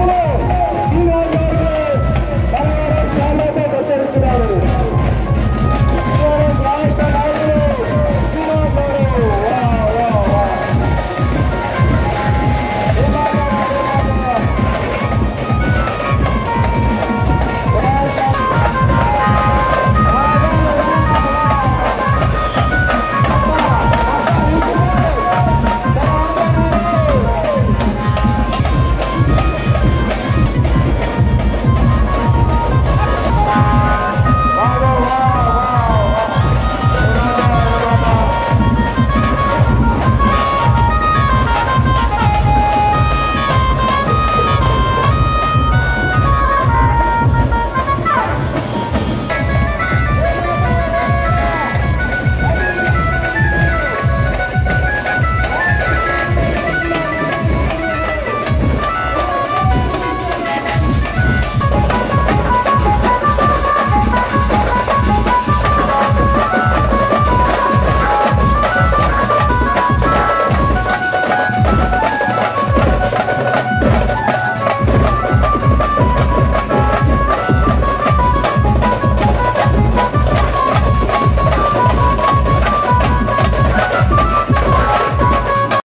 Come.